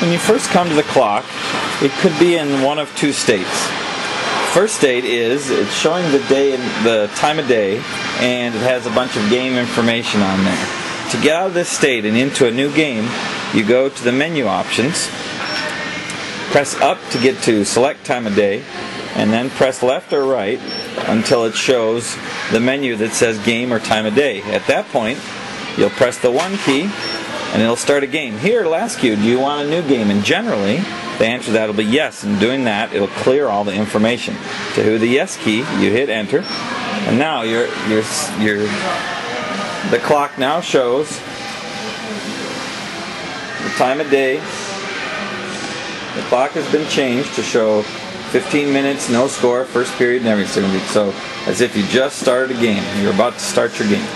when you first come to the clock, it could be in one of two states. First state is it's showing the day and the time of day, and it has a bunch of game information on there. To get out of this state and into a new game, you go to the menu options, press up to get to select time of day, and then press left or right until it shows the menu that says game or time of day. At that point, you'll press the one key and it'll start a game. Here it'll ask you, do you want a new game? And generally, the answer to that will be yes. And doing that, it'll clear all the information. To who the yes key, you hit enter, and now your your your the clock now shows the time of day. The clock has been changed to show 15 minutes, no score, first period, and everything. So as if you just started a game. You're about to start your game.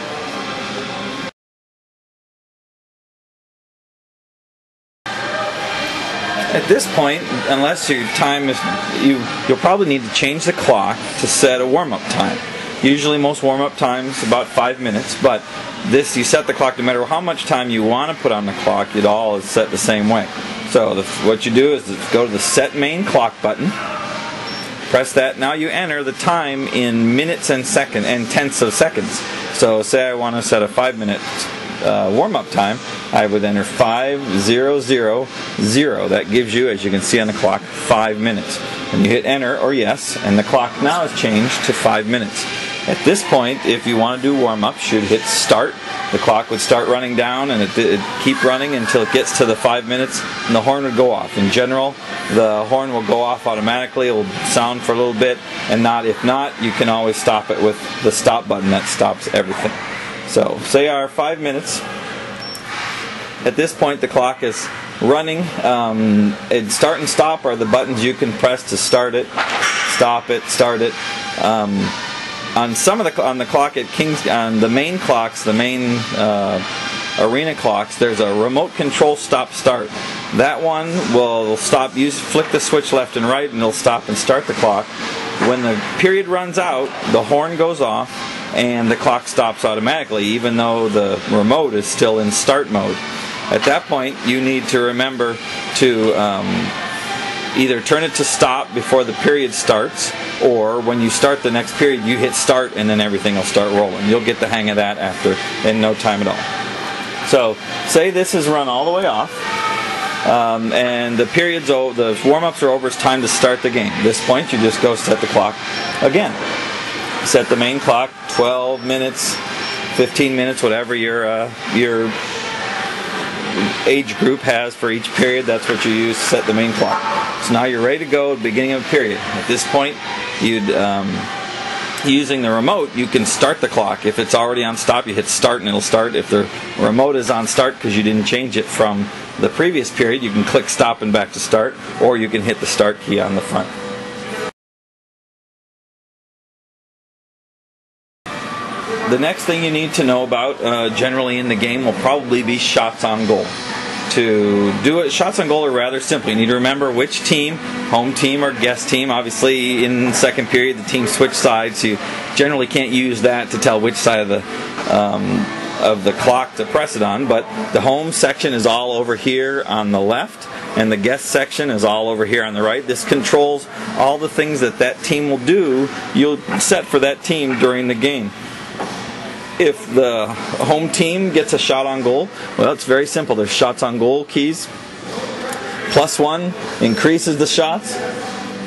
At this point, unless your time is, you you'll probably need to change the clock to set a warm-up time. Usually, most warm-up times about five minutes, but this you set the clock no matter how much time you want to put on the clock. It all is set the same way. So the, what you do is go to the Set Main Clock button. Press that. Now you enter the time in minutes and second and tenths of seconds. So say I want to set a five minute uh, warm up time, I would enter 5000. That gives you, as you can see on the clock, five minutes. And you hit enter or yes, and the clock now has changed to five minutes. At this point, if you want to do warm up, you should hit start. The clock would start running down and it would keep running until it gets to the five minutes, and the horn would go off. In general, the horn will go off automatically. It will sound for a little bit, and not. If not, you can always stop it with the stop button that stops everything. So, say our five minutes. At this point, the clock is running. Um, start and stop are the buttons you can press to start it, stop it, start it. Um, on some of the on the clock at Kings on the main clocks, the main uh, arena clocks, there's a remote control stop start. That one will stop. Use flick the switch left and right, and it'll stop and start the clock. When the period runs out, the horn goes off and the clock stops automatically, even though the remote is still in start mode. At that point, you need to remember to um, either turn it to stop before the period starts, or when you start the next period, you hit start and then everything will start rolling. You'll get the hang of that after in no time at all. So, say this is run all the way off. Um, and the periods, the warm-ups are over. It's time to start the game. At this point, you just go set the clock again set the main clock 12 minutes 15 minutes whatever your uh, your age group has for each period that's what you use to set the main clock. So now you're ready to go at the beginning of a period. At this point you'd um, using the remote you can start the clock. If it's already on stop you hit start and it'll start. If the remote is on start because you didn't change it from the previous period you can click stop and back to start or you can hit the start key on the front The next thing you need to know about uh, generally in the game will probably be shots on goal. To do it, shots on goal are rather simple. You need to remember which team, home team or guest team. Obviously, in second period, the team switch sides. So you generally can't use that to tell which side of the um, of the clock to press it on. But the home section is all over here on the left, and the guest section is all over here on the right. This controls all the things that that team will do. You'll set for that team during the game if the home team gets a shot on goal, well, it's very simple. There's shots on goal keys. Plus one increases the shots.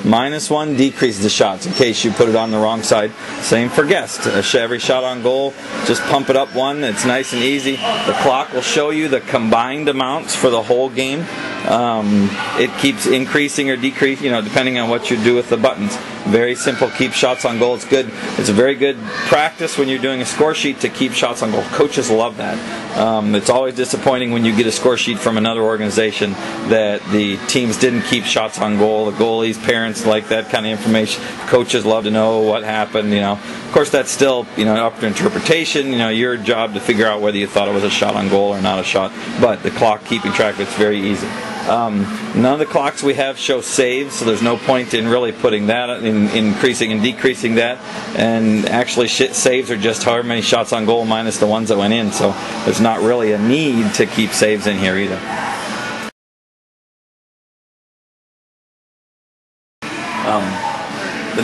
Minus one decreases the shots in case you put it on the wrong side. Same for guest. Every shot on goal, just pump it up one. It's nice and easy. The clock will show you the combined amounts for the whole game. Um, it keeps increasing or decreasing, you know, depending on what you do with the buttons. Very simple. Keep shots on goal. It's good. It's a very good practice when you're doing a score sheet to keep shots on goal. Coaches love that. Um, it's always disappointing when you get a score sheet from another organization that the teams didn't keep shots on goal. The goalies, parents like that kind of information. Coaches love to know what happened. You know, of course, that's still you know up to interpretation. You know, your job to figure out whether you thought it was a shot on goal or not a shot. But the clock keeping track it's very easy. Um, none of the clocks we have show saves, so there's no point in really putting that in increasing and decreasing that. And actually, saves are just however many shots on goal minus the ones that went in. So there's not really a need to keep saves in here either.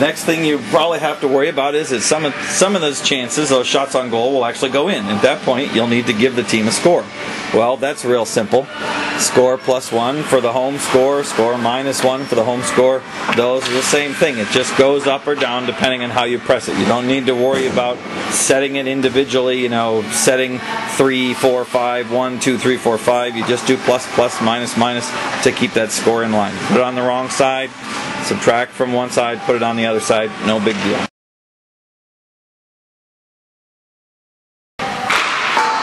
Next thing you probably have to worry about is that some of some of those chances, those shots on goal, will actually go in. At that point, you'll need to give the team a score. Well, that's real simple. Score plus one for the home score, score minus one for the home score. Those are the same thing. It just goes up or down depending on how you press it. You don't need to worry about setting it individually, you know, setting three, four, five, one, two, three, four, five. You just do plus, plus, minus, minus to keep that score in line. Put it on the wrong side, subtract from one side, put it on the other side, no big deal.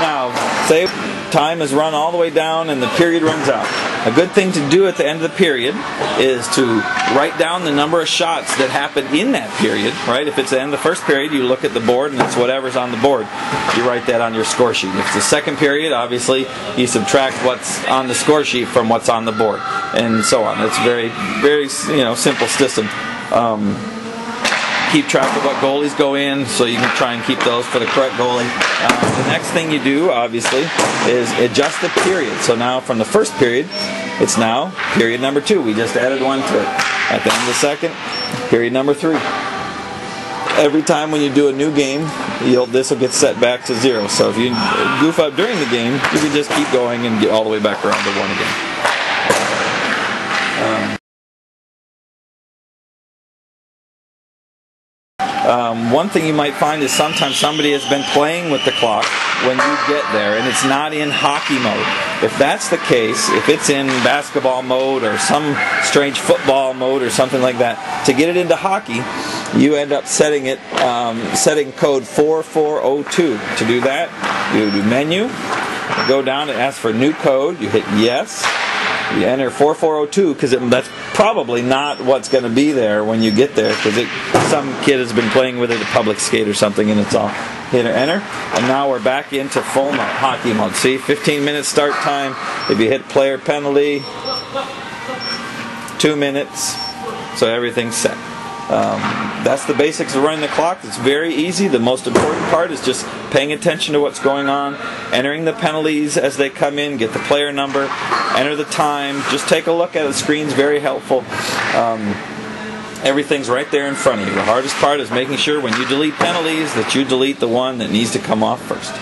Now, say time is run all the way down and the period runs out. A good thing to do at the end of the period is to write down the number of shots that happened in that period, right? If it's the end of the first period, you look at the board and it's whatever's on the board. You write that on your score sheet. If it's the second period, obviously, you subtract what's on the score sheet from what's on the board, and so on. It's very, very, you know, simple system. Um, keep track of what goalies go in so you can try and keep those for the correct goalie. Uh, the next thing you do, obviously, is adjust the period. So now from the first period, it's now period number two. We just added one to it. At the end of the second, period number three. Every time when you do a new game, this will get set back to zero. So if you goof up during the game, you can just keep going and get all the way back around to one again. Um, one thing you might find is sometimes somebody has been playing with the clock when you get there and it's not in hockey mode. If that's the case, if it's in basketball mode or some strange football mode or something like that, to get it into hockey, you end up setting it, um, setting code 4402. To do that, you do menu, go down and ask for new code, you hit yes, you enter 4402 because that's probably not what's going to be there when you get there because some kid has been playing with it at public skate or something and it's all hit or enter and now we're back into full hockey mode see 15 minutes start time if you hit player penalty two minutes so everything's set um, that's the basics of running the clock. It's very easy. The most important part is just paying attention to what's going on, entering the penalties as they come in, get the player number, enter the time. Just take a look at the screen's very helpful. Um, everything's right there in front of you. The hardest part is making sure when you delete penalties that you delete the one that needs to come off first.